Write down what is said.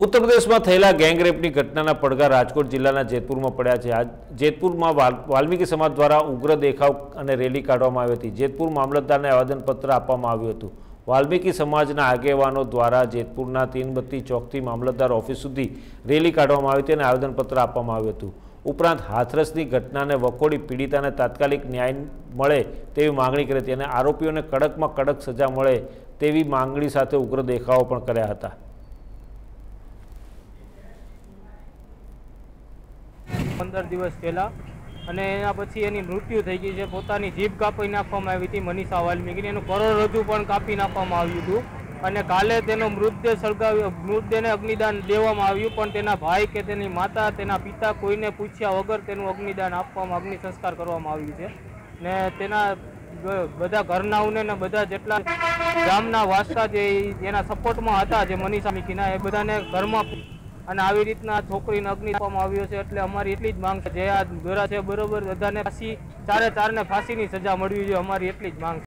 ઉત્તર પ્રદેશમાં થયેલા ગેંગરેપની ઘટનાના પડઘા રાજકોટ જિલ્લાના જેતપુરમાં પડ્યા છે. આ જેતપુરમાં વાલ્મીકી સમાજ દ્વારા ઉગ્ર દેખાવ અને રેલી કાઢવામાં આવી હતી. જેતપુર મામલતદારને આવેદનપત્ર આપવામાં આવ્યું હતું. વાલ્મીકી સમાજના આગેવાનો દ્વારા જેતપુરના તીનબત્તી ચોકથી મામલતદાર ઓફિસ સુધી રેલી કાઢવામાં આવી હતી અને આવેદનપત્ર આપવામાં આવ્યું હતું. ઉપરાંત હાથરસની ઘટનાને વખોડી પીડિતાને તાત્કાલિક ન્યાય મળે તેવી માંગણી કરી હતી અને આરોપીઓને કડકમાં કડક સજા મળે તેવી માંગણી સાથે ઉગ્ર દેખાવો પણ કર્યા હતા. પંદર દિવસ પહેલાં. અને એના પછી એની મૃત્યુ થઈ ગઈ છે. પોતાની જીભ કાપી નાખવામાં આવી હતી મનીષા વાલ્મીકીની. એનું કરોડરજ્જુ પણ કાપી નાખવામાં આવ્યું હતું. અને કાલે તેનો મૃતદેહ સળગાવ્યો, મૃતદેહને અગ્નિદાન દેવામાં આવ્યું, પણ તેના ભાઈ કે તેની માતા, તેના પિતા કોઈને પૂછ્યા વગર તેનું અગ્નિદાન આપવામાં, અગ્નિ સંસ્કાર કરવામાં આવ્યું છે. ને તેના બધા ઘરનાઓને ને બધા જેટલા ગામના વાસતા જે એના સપોર્ટમાં હતા, જે મનીષા મિકીના એ બધાને ઘરમાં અને આવી રીતના છોકરીને અગ્નિ આપવામાં આવ્યો છે એટલે અમારી એટલી જ માંગ છે. જે આ દોરા છે બરોબર, બધાને ફાંસી, ચારે ચારને ફાંસીની સજા મળવી જોઈએ, અમારી એટલી જ માંગ છે.